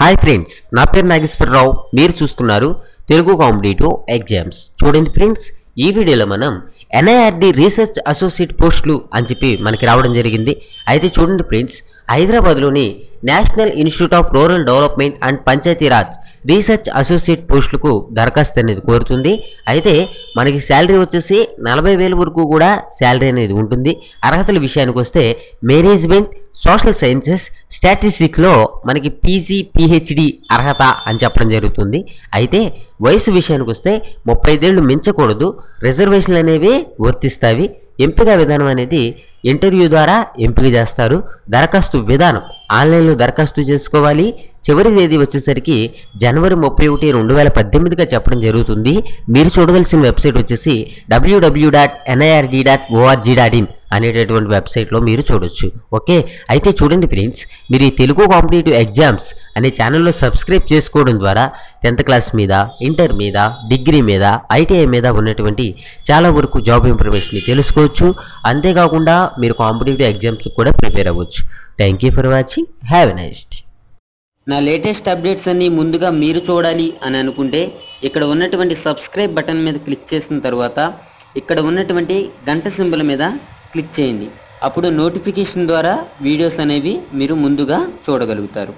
Hi friends నా పేరు నాగేశ్వరరావు మీరు చూస్తున్నారు తెలుగు కాంపిటేటివ్ ఎగ్జామ్స్. చూడండి ఫ్రెండ్స్ ఈ వీడియోలో మనం ఎన్ఐఆర్డి రీసెర్చ్ అసోసియేట్ పోస్టులు అని చెప్పి మనకి రావడం జరిగింది. అయితే చూడండి ఫ్రెండ్స్ హైదరాబాద్లోని national institute of rural development and Panchayati Raj research associate పోస్టులకు దరఖాస్తు అనేది కోరుతుంది. అయితే మనకి శాలరీ వచ్చేసి నలభై వేల వరకు కూడా శాలరీ అనేది ఉంటుంది. అర్హతల విషయానికి వస్తే మేనేజ్మెంట్ సోషల్ సైన్సెస్ స్టాటిస్టిక్స్లో మనకి పీజీ పిహెచ్డి అర్హత అని చెప్పడం జరుగుతుంది. అయితే వయసు విషయానికి వస్తే ముప్పై ఐదేళ్ళు మించకూడదు. రిజర్వేషన్లు అనేవి వర్తిస్తాయి. ఎంపిక విధానం అనేది ఇంటర్వ్యూ ద్వారా ఎంపిక చేస్తారు. దరఖాస్తు విధానం. ఆన్లైన్లో దరఖాస్తు చేసుకోవాలి. చివరి తేదీ వచ్చేసరికి జనవరి ముప్పై ఒకటి రెండు వేల పద్దెనిమిదిగా చెప్పడం జరుగుతుంది. మీరు చూడవలసిన వెబ్సైట్ వచ్చేసి WW dot NIRD dot ORG dot in అనేటటువంటి వెబ్సైట్లో మీరు చూడొచ్చు. ఓకే? అయితే చూడండి ఫ్రెండ్స్ మీరు ఈ తెలుగు కాంపిటేటివ్ ఎగ్జామ్స్ అనే ఛానల్లో సబ్స్క్రైబ్ చేసుకోవడం ద్వారా టెన్త్ క్లాస్ మీద ఇంటర్ మీద డిగ్రీ మీద ఐటీఐ మీద ఉన్నటువంటి చాలా వరకు జాబ్ ఇన్ఫర్మేషన్ని తెలుసుకోవచ్చు. అంతేకాకుండా మీరు కాంపిటేటివ్ ఎగ్జామ్స్ కూడా ప్రిపేర్ అవ్వచ్చు. Thank you for watching. Have a nice నా లేటెస్ట్ అప్డేట్స్ అన్నీ ముందుగా మీరు చూడాలి అని అనుకుంటే ఇక్కడ ఉన్నటువంటి సబ్స్క్రైబ్ బటన్ మీద క్లిక్ చేసిన తర్వాత ఇక్కడ ఉన్నటువంటి గంట సింబల్ మీద క్లిక్ చేయండి. అప్పుడు నోటిఫికేషన్ ద్వారా వీడియోస్ అనేవి మీరు ముందుగా చూడగలుగుతారు.